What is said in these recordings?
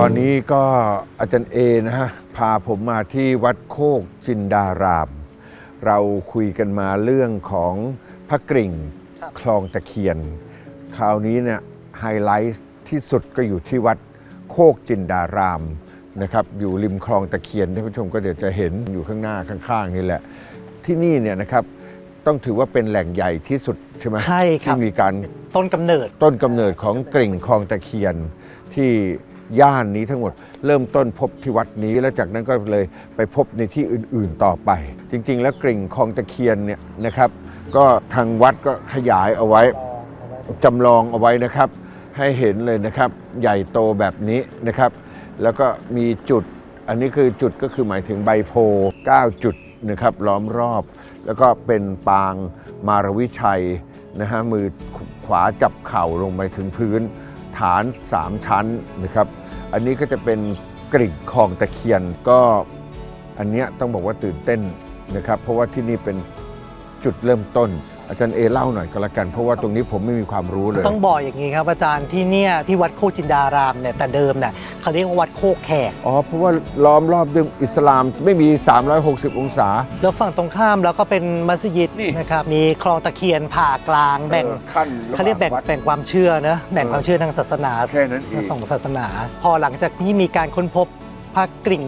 ตอนนี้ก็อาจารย์เอนะฮะพาผมมาที่วัดโคกจินดาราม เราคุยกันมาเรื่องของพระกริ่งครับคลองตะเคียน คราวนี้เนี่ยไฮไลท์ที่สุดก็อยู่ที่วัดโคกจินดารามนะครับอยู่ริมคลองตะเคียนท่านผู้ชมก็เดี๋ยวจะเห็นอยู่ข้างหน้าข้างๆนี่แหละ ที่นี่เนี่ยนะครับต้องถือว่าเป็นแหล่งใหญ่ที่สุดใช่ไหมใช่ครับที่มีการต้นกำเนิดต้นกำเนิดของกริ่งคลองตะเคียนที่ ย่านนี้ทั้งหมด เริ่มต้นพบที่วัดนี้ แล้วจากนั้นก็เลยไปพบในที่อื่นๆต่อไป จริง ๆ แล้วกริ่งคลองตะเคียนเนี่ยนะครับ ก็ทางวัดก็ขยายเอาไว้จำลองเอาไว้นะครับ ให้เห็นเลยนะครับ ใหญ่โตแบบนี้นะครับ แล้วก็มีจุดอันนี้คือจุดก็คือหมายถึงใบโพ9จุดนะครับล้อมรอบ แล้วก็เป็นปางมารวิชัยนะฮะมือขวาจับเข่าลงไปถึงพื้น ฐาน 3 ชั้นนะครับอันนี้ก็จะเป็นกริ่งคลองตะเคียนก็อันเนี้ยต้องบอกว่าตื่นเต้นนะครับเพราะว่าที่นี่เป็นจุดเริ่มต้น อาจารย์เอเล่าหน่อยก็แล้วกัน เพราะว่าตรงนี้ผมไม่มีความรู้เลย ต้องบอกอย่างนี้ครับอาจารย์ที่เนี่ยที่วัดโคกจินดารามเนี่ยแต่เดิมเนี่ยเขาเรียกว่าวัดโคกแขกอ๋อเพราะว่าล้อมรอบด้วยอิสลามไม่มี 360 องศา แล้วฝั่งตรงข้ามแล้วก็เป็นมัสยิดนี่นะครับมีคลองตะเคียนผ่ากลางแบ่งเออขั้นระหว่างเขาเรียกแบ่งวัดแบ่งความเชื่อนะแบ่งความเชื่อทางศาสนาแค่นั้นเองสองศาสนา พอหลังจากที่มีการค้นพบพระกริ่ง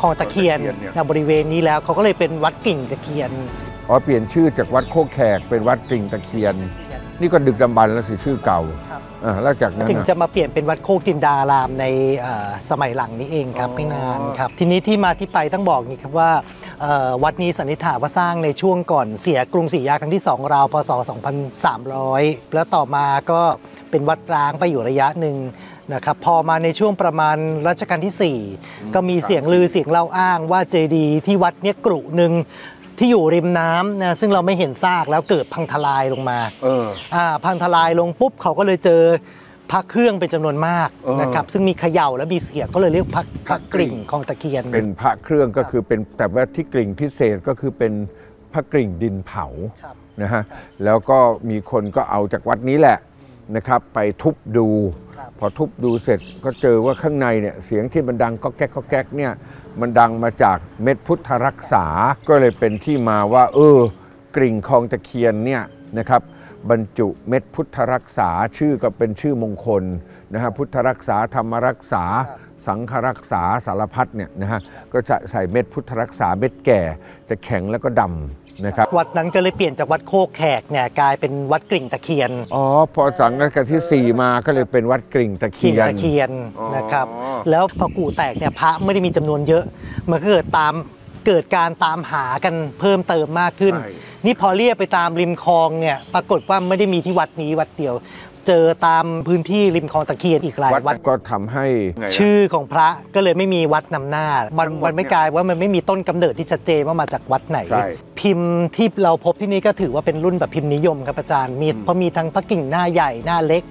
คลองตะเคียนคลองตะเคียนเนี่ยในบริเวณนี้แล้วเขาก็เลยเป็นวัดกริ่งตะเคียน อ๋อเปลี่ยนชื่อจากวัดโคกแขกเป็นวัดกริ่งตะเคียน นี่ก็ดึกดำบรรพ์แล้วสิชื่อเก่าครับอ่าแล้วจากนั้นถึงน่ะ จะมาเปลี่ยนเป็นวัดโคกจินดารามในเอ่อสมัยหลังนี้เองครับอ๋อ ไม่นานครับทีนี้ที่มาที่ไปต้องบอกนี่ครับว่าเอ่อวัดนี้สันนิษฐานว่าสร้างในช่วงก่อนเสียกรุงศรีอยุธยาครั้งที่ 2 ราวพศ 2300 แล้วต่อมาก็เป็นวัดร้างไปอยู่ระยะหนึ่งนะครับพอมาในช่วงประมาณรัชกาลที่ 4 ก็มีเสียงลือเสียงเล่าอ้างว่าเจดีย์ที่วัดเนี้ยกรุหนึ่ง ที่อยู่ริมน้ำนะซึ่งเราไม่เห็นซากแล้วเกิดพังทลายลงมาเอออ่าพังทลายลงปุ๊บเขาก็เลยเจอพระเครื่องเป็นจำนวนมากเออนะครับซึ่งมีเขย่าและมีเสียงก็เลยเรียกพระพระกริ่งของตะเคียน เป็นพระเครื่องก็คือเป็นแต่ว่าที่กริ่งพิเศษก็คือเป็นพระกริ่งดินเผาครับ นะฮะแล้วก็มีคนก็เอาจากวัดนี้แหละนะครับ ไปทุบดูครับ พอทุบดูเสร็จก็เจอว่าข้างในเนี่ยเสียงที่มันดังก็แก๊กก็แก๊กเนี่ยมันดังมาจากเม็ดพุทธรักษา ก็เลยเป็นที่มาว่า เออกริ่งคลองตะเคียนเนี่ยนะครับบรรจุเม็ดพุทธรักษาชื่อก็เป็นชื่อมงคลนะฮะพุทธรักษาธรรมรักษา สังฆรักษาสารพัดเนี่ยนะฮะก็จะใส่เม็ดพุทธรักษาเม็ดแก่ จะแข็งแล้วก็ดำ นะครับวัดนั้นก็เลยเปลี่ยนจากวัดโคกแขกเนี่ยกลายเป็นวัดกริ่งตะเคียนอ๋อพอสังกัดที่ 4 มาก็เลยเป็นวัดกริ่งตะกริ่เคีงยน ตะเคียนอ๋อนะครับ แล้วพอกู่แตกเนี่ยพระไม่ได้มีจำนวนเยอะ มันก็เกิดตามเกิดการตามหากันเพิ่มเติมมากขึ้น ใช่ นี่พอเรียกไปตามริมคลองเนี่ยปรากฏว่าไม่ได้มีที่วัดนี้วัดเดียว เจอตามพื้นที่ริมคลองตะเคียนอีกหลายวัดวัดก็ทำให้ไงนะชื่อของพระก็เลยไม่มีวัดนำหน้า มันทั้งหมดมันไม่เนี่ยกลายว่ามันไม่มีต้นกำเนิดที่ชัดเจนว่ามาจากวัดไหน ใช่ พิมพ์ที่เราพบที่นี่ก็ถือว่าเป็นรุ่นแบบพิมพ์นิยมครับอาจารย์มีเพราะมีทั้งพระกิ่งหน้าใหญ่หน้าเล็ก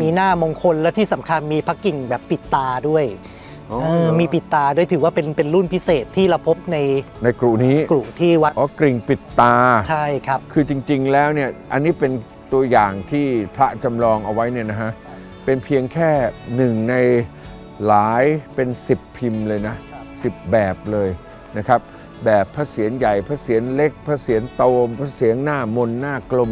มีหน้ามงคลและที่สำคัญมีพระกิ่งแบบปิดตาด้วยอ๋อเออมีปิดตาด้วยถือว่าเป็นเป็นรุ่นพิเศษที่เราพบในในกรุนี้กลุ่ที่วัดอ๋อกริ่งปิดตา ใช่ครับ คือจริง ๆ แล้วเนี่ยอันนี้เป็น ตัวอย่างที่พระจำลองเอาไว้เนี่ยนะฮะเป็นเพียงแค่หนึ่งในหลายเป็น 10 พิมพ์เลยนะสิบแบบเลยนะครับ แบบพระเศียรใหญ่พระเศียรเล็ก พระเศียรโตพระเศียรหน้ามนหน้ากลม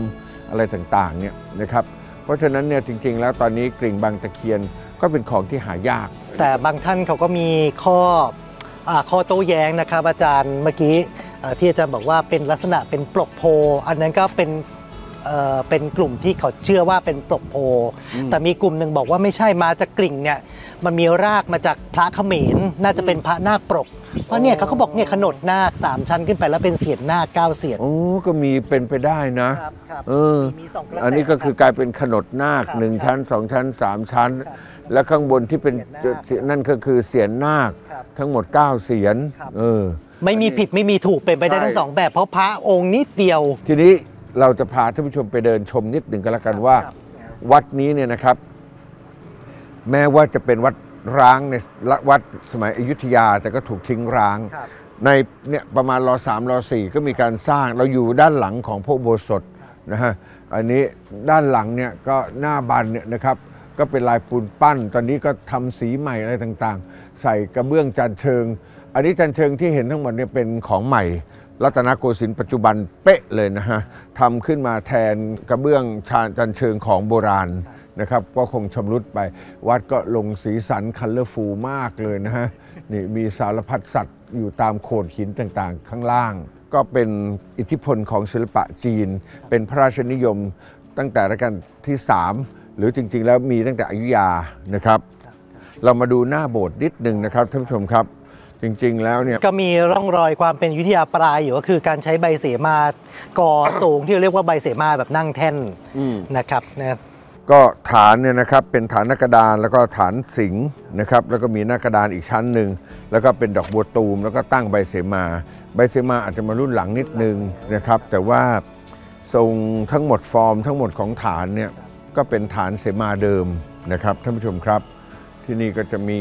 อะไรต่างๆเนี่ยนะครับเพราะฉะนั้นเนี่ยจริงๆ แล้วตอนนี้กริ่งบางตะเคียนก็เป็นของที่หายาก แต่บางท่านเขาก็มีข้ออาข้อโต้แย้งนะครับ อาจารย์เมื่อกี้ที่อาจารย์บอกว่าเป็นลักษณะเป็นปลกโพ อันนั้นก็เป็น เอ่อเป็นกลุ่มที่เขาเชื่อว่าเป็นปลกโพอืมแต่มีกลุ่มหนึ่งบอกว่าไม่ใช่มาจากกริ่งเนี่ยมันมีรากมาจากพระเขมรน่าจะเป็นพระนาคปรก เพราะเนี่ยเขาก็บอกเนี่ยขนดนาคสามชั้นขึ้นไปแล้วเป็นเสียนนาคเก้าเสียนโอ้ก็มีเป็นไปได้นะครับครับเออมีสองกระแสอันนี้ก็คือกลายเป็นขนดนาคครับหนึ่งครับชั้นสองชั้นสามชั้นครับและข้างบนที่เป็นเสียนนาคนั่นก็คือเสียนนาคครับทั้งหมด9เสียนครับเออไม่มีผิดไม่มีถูกเป็นไปได้ใช่ทั้งสองแบบเพราะพระองค์นิดเดียว ทีนี้ เราจะพาท่านผู้ชมไปเดินชมนิดหนึ่งก็แล้วกันว่าครับวัดนี้เนี่ยนะครับ แม้ว่าจะเป็นวัดร้างในวัดสมัยอยุธยาแต่ก็ถูกทิ้งร้างครับในเนี่ยประมาณรอสามรอสี่ก็มีการสร้างเราอยู่ด้านหลังของพระอุโบสถนะฮะอันนี้ด้านหลังเนี่ยก็หน้าบันเนี่ยนะครับ ก็เป็นลายปูนปั้น ตอนนี้ก็ทำสีใหม่อะไรต่างๆ ใส่กระเบื้องจันเชิง อันนี้จันเชิงที่เห็นทั้งหมดเนี่ยเป็นของใหม่ รัตนโกสินทร์ปัจจุบันเป๊ะเลยนะฮะทำขึ้นมาแทนกระเบื้องชานจันเชิงของโบราณนะครับก็คงชำรุดไป วัดก็ลงสีสัน colorful มากเลยนะฮะนี่มีสารพัดสัตว์อยู่ตามโขดหินต่างๆ ข้างล่าง ก็เป็นอิทธิพลของศิลปะจีน เป็นพระราชนิยมตั้งแต่รัชกาลที่ 3 หรือจริงๆ แล้วมีตั้งแต่อยุธยานะครับ เรามาดูหน้าโบสถ์นิดหนึ่งนะครับท่านผู้ชมครับ จริงๆ แล้วเนี่ยก็มีร่องรอยความเป็นอยุทยาปลายอยู่ก็คือการใช้ใบเสมาก่อสูงที่เรียกว่าใบเสมาแบบนั่งแท่นอืมนะครับนะก็ฐานเนี่ยนะครับเป็นฐานหน้ากระดานแล้วก็ฐานสิงห์นะครับแล้วก็มีหน้ากระดานอีกชั้นหนึ่งแล้วก็เป็นดอกบัวตูม แล้วก็ตั้งใบเสมา ใบเสมาอาจจะมารุ่นหลังนิดนึงนะครับ แต่ว่าทรงทั้งหมดฟอร์มทั้งหมดของฐานเนี่ยก็เป็นฐานเสมาเดิมนะครับท่านผู้ชมครับ ที่นี่ก็จะมี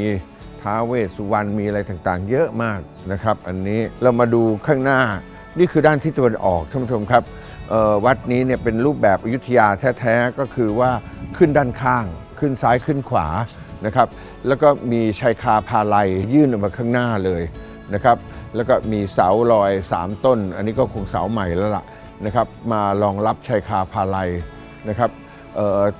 ท้าเวสสุวรรณมีอะไรต่างๆ เยอะมากนะครับ อันนี้เรามาดูข้างหน้านี่คือด้านที่ตะวันออกท่านผู้ชมครับวัดนี้เนี่ยเป็นรูปแบบอยุธยาแท้ๆก็คือว่าขึ้นด้านข้าง ขึ้นซ้ายขึ้นขวานะครับ แล้วก็มีชายคาพาลัยยื่นออกมาข้างหน้าเลยนะครับแล้วก็มีเสาลอย 3 ต้น อันนี้ก็คงเสาใหม่แล้วล่ะนะครับ มารองรับชายคาพาลัยนะครับ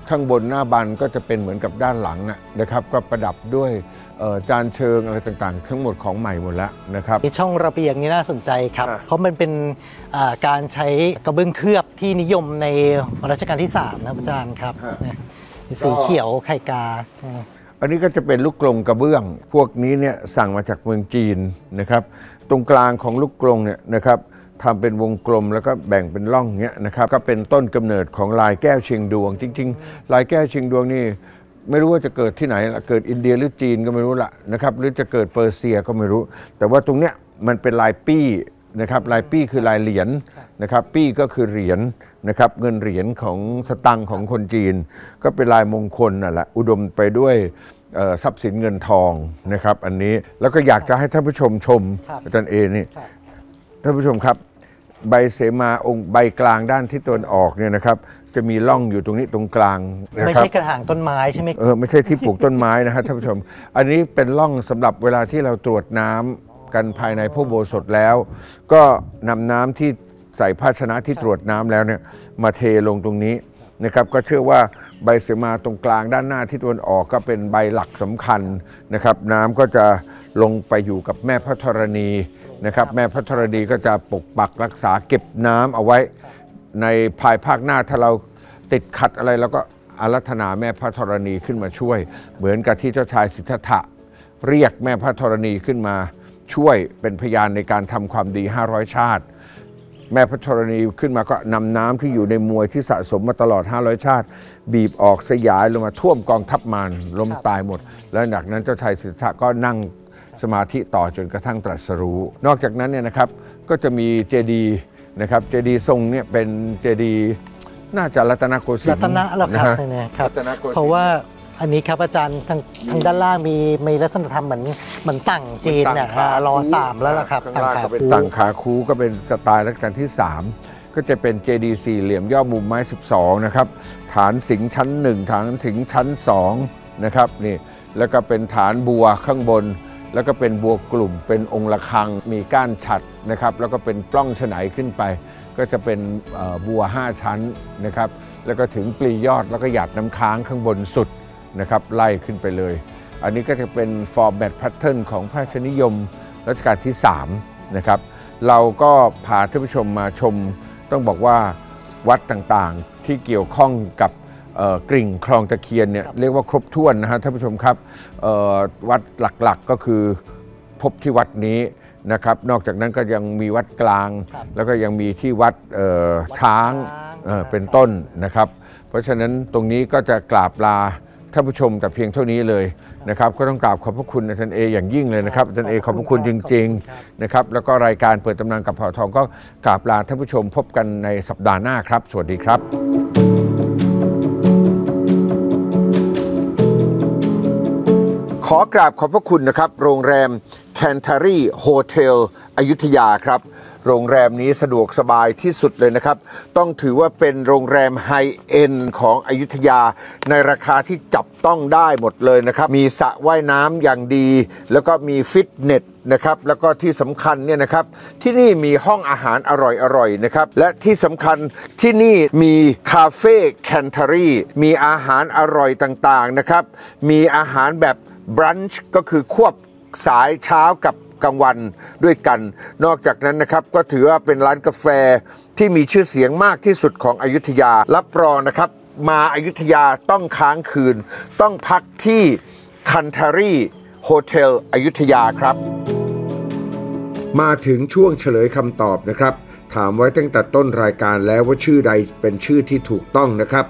ข้างบนหน้าบันก็จะเป็นเหมือนกับด้านหลังอะนะครับ ก็ประดับด้วยเอ่อจานเชิงอะไรต่างๆ ทั้งหมดของใหม่หมดแล้วนะครับมีช่องระเบียงนี่น่าสนใจครับอะเพราะมันเป็นอ่าการใช้กระเบื้องเคลือบที่นิยมในรัชกาลที่ 3 นะครับอาจารย์ครับนะมีสีเขียวไข่กาอืมอันนี้ก็จะเป็นลูกกลงกระเบื้อง พวกนี้เนี่ยสั่งมาจากเมืองจีนนะครับ ตรงกลางของลูกกลงเนี่ยนะครับ ทำเป็นวงกลมแล้วก็แบ่งเป็นร่องเงี้ยนะครับก็เป็นต้นกำเนิดของลายแก้วเชียงดวง จริง ๆ ลายแก้วเชียงดวงนี่ไม่รู้ว่าจะเกิดที่ไหนละเกิดอินเดียหรือจีนก็ไม่รู้ละนะครับหรือจะเกิดเปอร์เซียก็ไม่รู้ แต่ว่าตรงเนี้ยมันเป็นลายปี้นะครับลายปี้คือลายเหรียญนะครับปี้ก็คือเหรียญนะครับเงินเหรียญของสตังค์ของคนจีน ก็เป็นลายมงคลน่ะแหละอุดมไปด้วยเอ่อทรัพย์สินเงินทองนะครับ อันนี้แล้วก็อยากจะให้ท่านผู้ชมชมครับอาจารย์เอนี่ครับ ท่านผู้ชมครับ ใบเสมาองค์ใบกลางด้านที่ตะวันออกเนี่ยนะครับ จะมีร่องอยู่ตรงนี้ตรงกลางนะไม่ครับใช่กระถางต้นไม้ใช่ไหมเออไม่ใช่ที่ปลูกต้นไม้นะครับท่านผู้ชม อันนี้เป็นร่องสำหรับเวลาที่เราตรวจน้ำกันภายในพระอุโบสถแล้ว ก็นำน้ำที่ใส่ภาชนะที่ตรวจน้ำแล้วเนี่ยมาเทลงตรงนี้นะครับ ก็เชื่อว่า ใบเสมาตรงกลางด้านหน้าที่ตะวันออกก็เป็นใบหลักสำคัญนะครับ น้ำก็จะลงไปอยู่กับแม่พระธรณีนะครับ แม่พระธรณีก็จะปกปักรักษาเก็บน้ำเอาไว้ ในภายภาคหน้าถ้าเราติดขัดอะไรเราก็อารัธนาแม่พระธรณีขึ้นมาช่วย เหมือนกับที่เจ้าชายสิทธัตถะเรียกแม่พระธรณีขึ้นมาช่วยเป็นพยานในการทำความดี 500 ชาติ แม่พระธรณีขึ้นมาก็นำน้ำที่อยู่ในมวยที่สะสมมาตลอด 500 ชาติ บีบออกสยายลงมาท่วมกองทัพมารล้มตายหมด แล้วจากนั้นเจ้าชายสิทธัตถะก็นั่งสมาธิต่อจนกระทั่งตรัสรู้ นอกจากนั้นเนี่ยนะครับก็จะมีเจดีย์นะครับเจดีย์ทรงเนี่ยเป็นเจดีย์น่าจะรัตนโกสินทร์รัตนะเหรอครับฮเนี่ยครับรัตนโกสินทเพราะว่า อันนี้ครับอาจารย์ทางทางด้านล่างมีมีลักษณะธรรมเหมือนเหมือนตั้งจีนเนี่ยตั้งขรอสามแล้วล่ะครับข้างล่างขาก็เป็นคู่ตั้งขาคูก็เป็นสไตล์รัชกาลที่ 3 ก็จะเป็นเจดีย์สี่เหลี่ยมย่อมุมไม้ 12 นะครับ ฐานสิงห์ชั้น 1 ฐานสิงห์ชั้น 2 นะครับนี่แล้วก็เป็นฐานบัวข้างบน แล้วก็เป็นบัวกลุ่ม เป็นองค์ระฆังมีก้านฉัตรนะครับ แล้วก็เป็นปล้องฉไนขึ้นไป ก็จะเป็นเอ่อบัว 5 ชั้นนะครับ แล้วก็ถึงปลียอดแล้วก็หยาดน้ำค้างข้างบนสุด นะครับไล่ขึ้นไปเลย อันนี้ก็จะเป็น format pattern ของพระราชนิยมรัชกาลที่3นะครับเราก็พาท่านผู้ชมมาชม ต้องบอกว่าวัดต่างๆที่เกี่ยวข้องกับเอ่อกริ่งคลองตะเคียนเนี่ยครับเรียกว่าครบถ้วนนะฮะท่านผู้ชมครับเอ่อวัดหลักๆก็คือพบที่วัดนี้นะครับ นอกจากนั้นก็ยังมีวัดกลางครับแล้วก็ยังมีที่วัดเอ่อวัดช้างช้างเอ่อเป็นต้นนะครับ เพราะฉะนั้นตรงนี้ก็จะกราบลา ท่านผู้ชมแต่เพียงเท่านี้เลยนะครับก็ต้องกราบขอบพระคุณอาจารย์เออย่างยิ่งเลยนะครับอาจารย์เอขอบพระคุณจริงๆนะครับแล้วก็รายการเปิดตำนานกับเผ่าทองก็กราบลาท่านผู้ชมพบกันในสัปดาห์หน้าครับ สวัสดีครับขอกราบขอบพระคุณนะครับ โรงแรม Kantary Hotel อยุธยาครับ โรงแรมนี้สะดวกสบายที่สุดเลยนะครับ ต้องถือว่าเป็นโรงแรม high-end ของอยุธยา ในราคาที่จับต้องได้หมดเลยนะครับ มีสระว่ายน้ำอย่างดี แล้วก็มีฟิตเนสนะครับแล้วก็ที่สำคัญเนี่ยนะครับที่นี่มีห้องอาหารอร่อยๆนะครับและที่สำคัญที่นี่มีคาเฟ่Kantary มีอาหารอร่อยต่างๆนะครับมีอาหารแบบ brunch ก็คือควบสายเช้ากับ กลางวันด้วยกัน นอกจากนั้นนะครับก็ถือว่าเป็นร้านกาแฟที่มีชื่อเสียงมากที่สุดของอยุธยา รับรองนะครับ มาอยุธยาต้องค้างคืน ต้องพักที่ Kantary Hotel อยุธยาครับ มาถึงช่วงเฉลยคำตอบนะครับ ถามไว้ตั้งแต่ต้นรายการแล้วว่าชื่อใดเป็นชื่อที่ถูกต้องนะครับ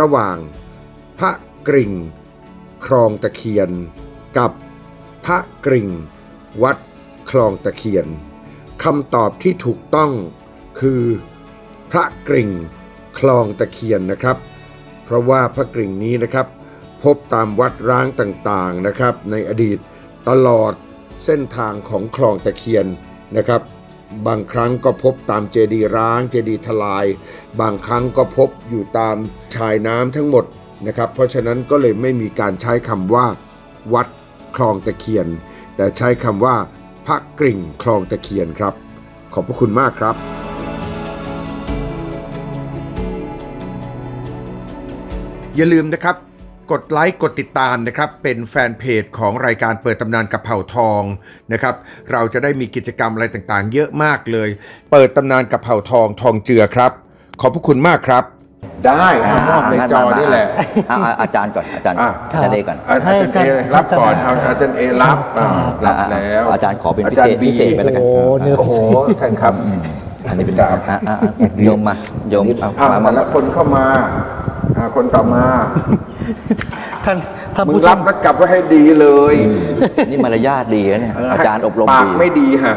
ระหว่างพระกริ่งคลองตะเคียน กับพระกริ่ง วัดคลองตะเคียนคำตอบที่ถูกต้องคือพระกริ่งคลองตะเคียนนะครับ เพราะว่าพระกริ่งนี้นะครับ พบตามวัดร้างต่างๆนะครับ ในอดีตตลอดเส้นทางของคลองตะเคียนนะครับ บางครั้งก็พบตามเจดีย์ร้างเจดีย์ทลาย บางครั้งก็พบอยู่ตามชายน้ำทั้งหมดนะครับ เพราะฉะนั้นก็เลยไม่มีการใช้คำว่า วัดคลองตะเคียน แต่ใช้คำว่าพระกริ่งคลองตะเคียนครับ ขอบพระคุณมากครับ อย่าลืมนะครับ กดไลค์กดติดตามนะครับ เป็นแฟนเพจของรายการเปิดตำนานกับเผ่าทองนะครับ เราจะได้มีกิจกรรมอะไรต่างๆ เยอะมากเลย เปิดตำนานกับเผ่าทองทองเจือครับ ขอบพระคุณมากครับ ได้เอามอบในจอนี่แหละอ่าอ่าอาจารย์ก่อนอาจารย์อะอาจารย์เดก่อนอาจารย์เอรับก่อนเอาอาจารย์เอรับอ่ารับแล้วอาจารย์ขอเป็นพิจารเศษย์บีพิเศษไปแล้วกันโอ้โหเนื้อโอ้โหท่านครับ อันนี้เป็นครับอ่าอ่าอ่าโยมมาโยมเอาอ่ามาแต่มาละคนเข้ามาอ่าคนต่อมาท่านท่านมึงผู้ชรับมแล้วกลับไว้ให้ดีเลยนี่มารยาทดีนะเนี่ยอาจารย์อบรมปากดี ไม่ดีฮะ